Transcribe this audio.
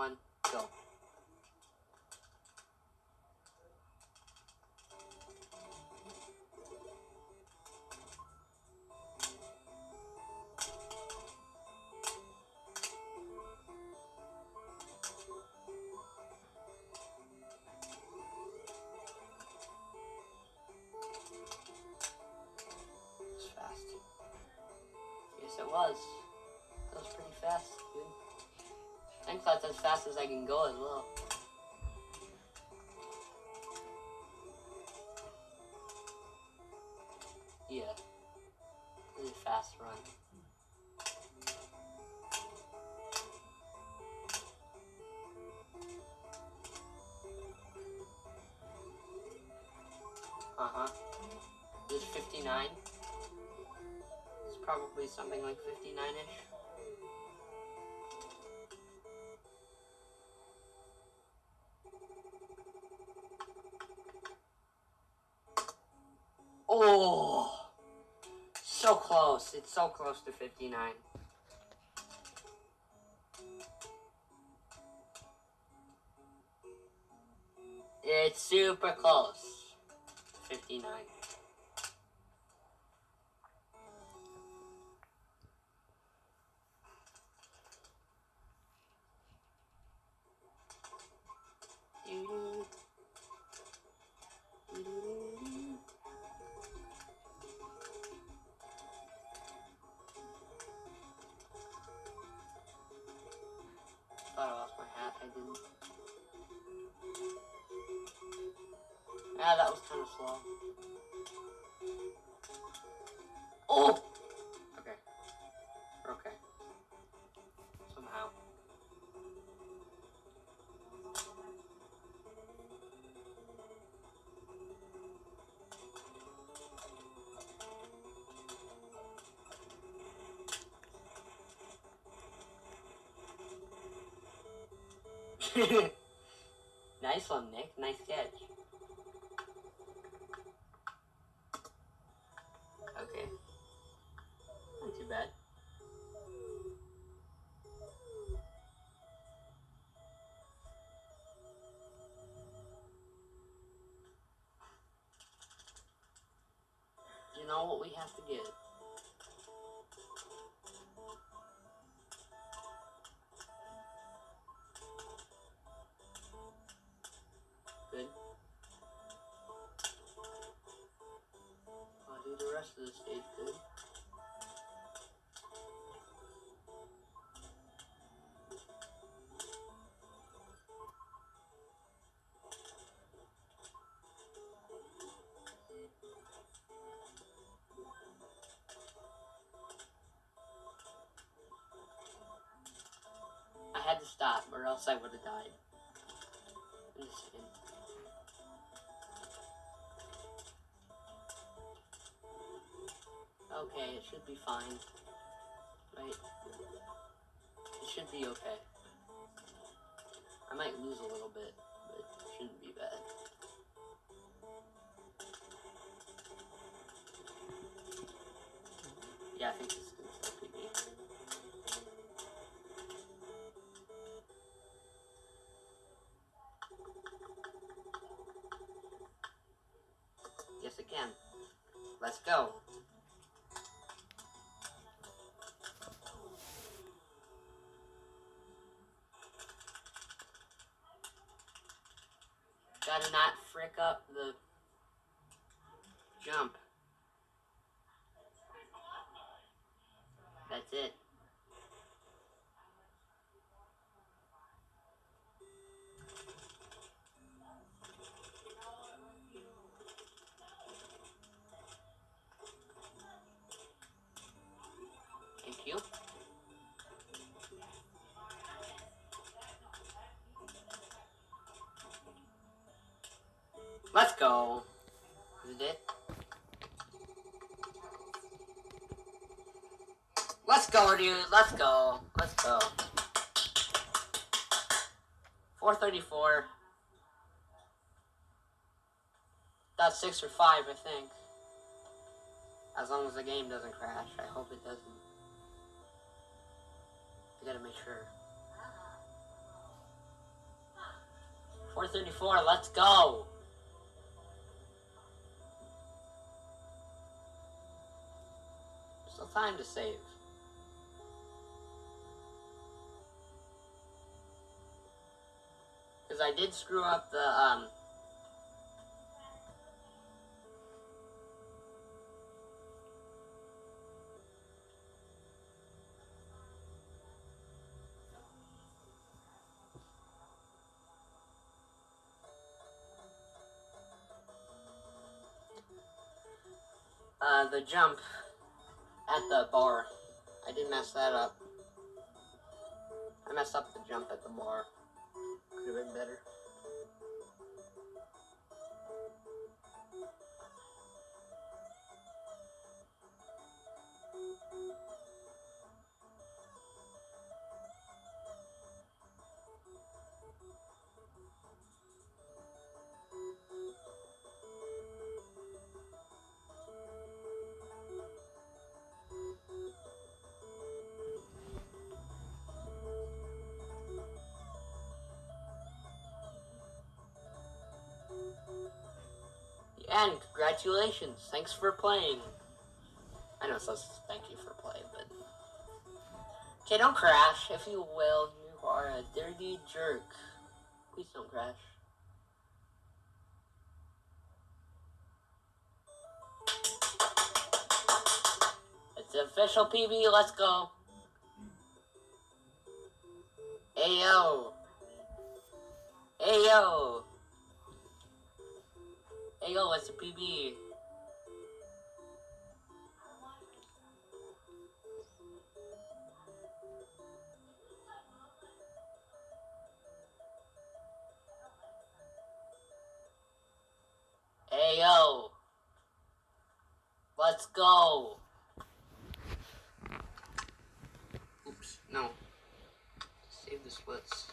one, go. It's fast. Yes, it was. That's as fast as I can go as well. Yeah. Really fast run. Uh-huh. This 59. It's probably something like 59-ish. So close. It's so close to 59. It's super close. 59. Didn't. Yeah, that was kind of slow. Oh! Okay. Okay. nice one, Nick. Nice catch. Okay. Not too bad. You know what we have to get? Do the rest of the stage good. I had to stop, or else I would have died. Okay, it should be fine. Right? It should be okay. I might lose a little bit, but it shouldn't be bad. Yeah, I think this is gonna still PB. Yes, it can. Let's go. Gotta not frick up the jump. That's it. Let's go. Is it? Let's go, dude. Let's go. Let's go. 434. That's six or five, I think. As long as the game doesn't crash. I hope it doesn't. I gotta make sure. 434, let's go! Time to save. Because I did screw up the, um... Uh, the jump at the bar. I did mess that up. I messed up the jump at the bar. Could have been better. And congratulations, thanks for playing. I know it says thank you for playing, but okay, don't crash. If you will, you are a dirty jerk. Please don't crash. It's official PB. Let's go. Ayo. Ayo. Ayo, what's a PB? Ayo. Let's go. Oops, no. Save the splits.